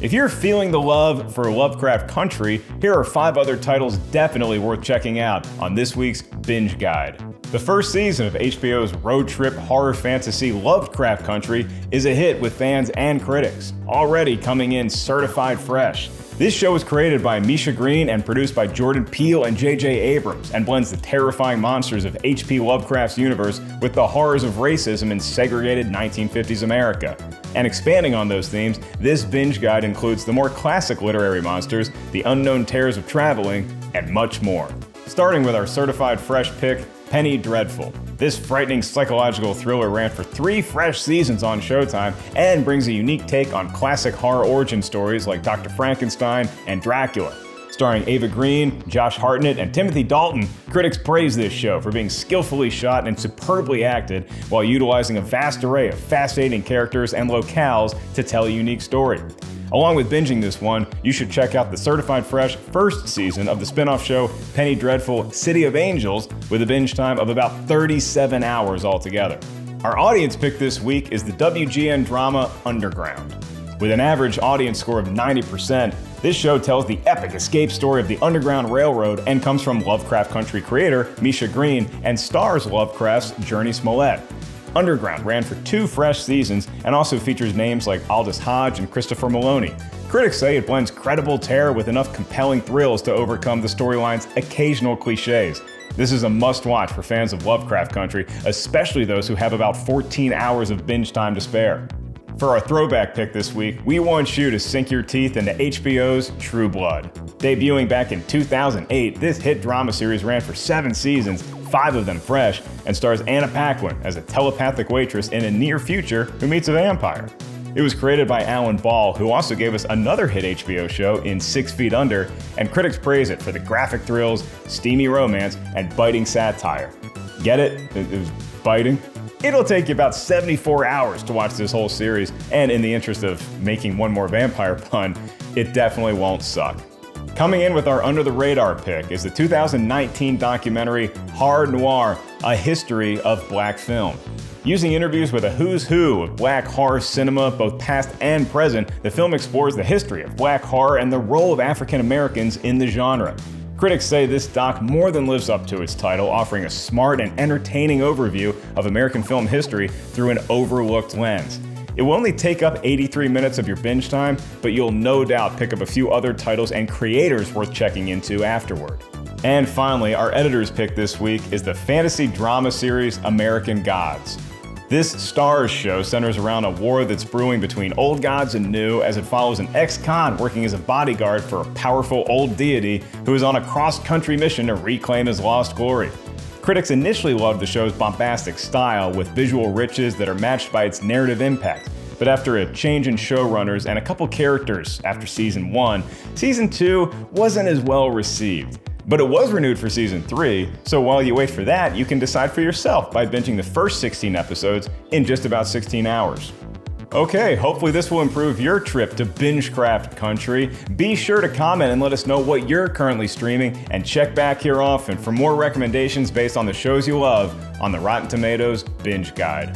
If you're feeling the love for Lovecraft Country, here are five other titles definitely worth checking out on this week's Binge Guide. The first season of HBO's road trip horror fantasy Lovecraft Country is a hit with fans and critics, already coming in certified fresh. This show was created by Misha Green and produced by Jordan Peele and J.J. Abrams and blends the terrifying monsters of H.P. Lovecraft's universe with the horrors of racism in segregated 1950s America. And expanding on those themes, this binge guide includes the more classic literary monsters, the unknown terrors of traveling, and much more. Starting with our certified fresh pick, Penny Dreadful. This frightening psychological thriller ran for three fresh seasons on Showtime and brings a unique take on classic horror origin stories like Dr. Frankenstein and Dracula. Starring Eva Green, Josh Hartnett, and Timothy Dalton, critics praise this show for being skillfully shot and superbly acted while utilizing a vast array of fascinating characters and locales to tell a unique story. Along with binging this one, you should check out the certified fresh first season of the spin off show Penny Dreadful City of Angels with a binge time of about 37 hours altogether. Our audience pick this week is the WGN drama Underground. With an average audience score of 90%, this show tells the epic escape story of the Underground Railroad and comes from Lovecraft Country creator Misha Green and stars Lovecraft's Jurnee Smollett. Underground ran for two fresh seasons and also features names like Aldis Hodge and Christopher Meloni. Critics say it blends credible terror with enough compelling thrills to overcome the storyline's occasional cliches. This is a must watch for fans of Lovecraft Country, especially those who have about 14 hours of binge time to spare. For our throwback pick this week, we want you to sink your teeth into HBO's True Blood. Debuting back in 2008, this hit drama series ran for seven seasons, five of them fresh, and stars Anna Paquin as a telepathic waitress in a near future who meets a vampire. It was created by Alan Ball, who also gave us another hit HBO show in Six Feet Under, and critics praise it for the graphic thrills, steamy romance, and biting satire. Get it? It was biting? It'll take you about 74 hours to watch this whole series, and in the interest of making one more vampire pun, it definitely won't suck. Coming in with our under the radar pick is the 2019 documentary Horror Noire A History of Black Film. Using interviews with a who's who of black horror cinema, both past and present, the film explores the history of black horror and the role of African Americans in the genre. Critics say this doc more than lives up to its title, offering a smart and entertaining overview of American film history through an overlooked lens. It will only take up 83 minutes of your binge time, but you'll no doubt pick up a few other titles and creators worth checking into afterward. And finally, our editor's pick this week is the fantasy drama series American Gods. This Starz show centers around a war that's brewing between old gods and new as it follows an ex con working as a bodyguard for a powerful old deity who is on a cross country mission to reclaim his lost glory. Critics initially loved the show's bombastic style with visual riches that are matched by its narrative impact. But after a change in showrunners and a couple characters after season 1, season 2 wasn't as well received. But it was renewed for season 3, so while you wait for that, you can decide for yourself by binging the first 16 episodes in just about 16 hours. Okay, hopefully this will improve your trip to Bingecraft country. Be sure to comment and let us know what you're currently streaming, and check back here often for more recommendations based on the shows you love on the Rotten Tomatoes Binge Guide.